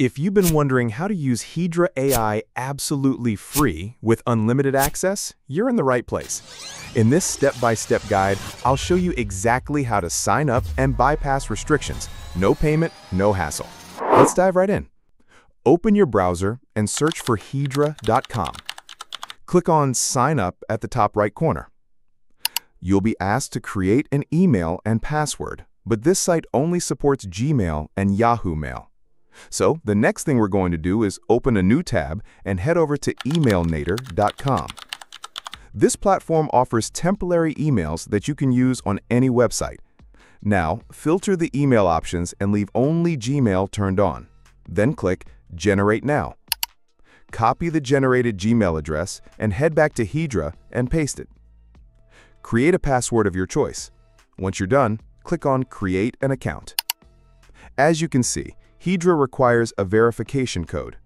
If you've been wondering how to use Hedra AI absolutely free with unlimited access, you're in the right place. In this step-by-step guide, I'll show you exactly how to sign up and bypass restrictions. No payment, no hassle. Let's dive right in. Open your browser and search for Hedra.com. Click on Sign Up at the top right corner. You'll be asked to create an email and password, but this site only supports Gmail and Yahoo Mail. So the next thing we're going to do is open a new tab and head over to emailnator.com. This platform offers temporary emails that you can use on any website. Now, filter the email options and leave only Gmail turned on. Then click Generate Now. Copy the generated Gmail address and head back to Hedra and paste it. Create a password of your choice. Once you're done, click on Create an account. As you can see, Hedra requires a verification code.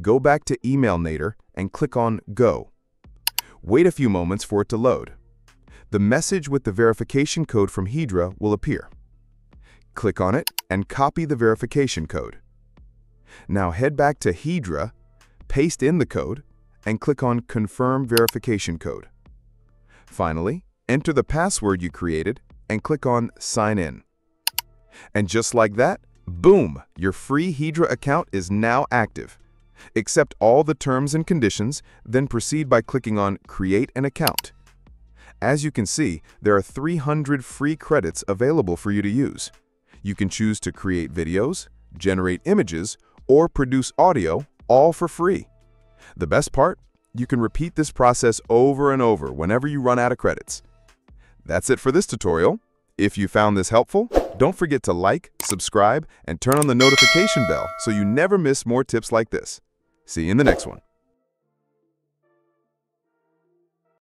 Go back to EmailNator and click on Go. Wait a few moments for it to load. The message with the verification code from Hedra will appear. Click on it and copy the verification code. Now head back to Hedra, paste in the code, and click on Confirm Verification Code. Finally, enter the password you created and click on Sign In. And just like that, Boom! Your free Hedra account is now active. Accept all the terms and conditions, then proceed by clicking on Create an Account. As you can see, there are 300 free credits available for you to use. You can choose to create videos, generate images, or produce audio, all for free. The best part? You can repeat this process over and over whenever you run out of credits. That's it for this tutorial. If you found this helpful, don't forget to like, subscribe, and turn on the notification bell so you never miss more tips like this. See you in the next one.